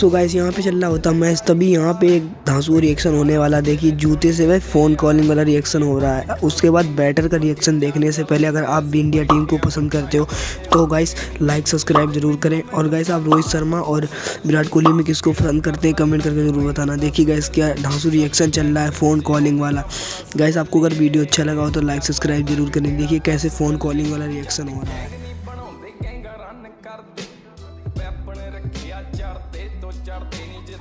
सो so guys, यहाँ पे चल रहा होता मैच तभी यहाँ पे एक धांसू रिएक्शन होने वाला, देखिए, जूते से वह फ़ोन कॉलिंग वाला रिएक्शन हो रहा है। उसके बाद बैटर का रिएक्शन देखने से पहले अगर आप भी इंडिया टीम को पसंद करते हो तो गाइस लाइक सब्सक्राइब ज़रूर करें। और गाइस आप रोहित शर्मा और विराट कोहली में किसको पसंद करते हैं कमेंट करके ज़रूर बताना। देखिए गाइस क्या धांसू रिएक्शन चल रहा है फ़ोन कॉलिंग वाला। गाइस आपको अगर वीडियो अच्छा लगा हो तो लाइक सब्सक्राइब ज़रूर करें। देखिए कैसे फ़ोन कॉलिंग वाला रिएक्शन हो रहा है। ਚੜਦੇ ਨਹੀਂ ਜਿੱਥੇ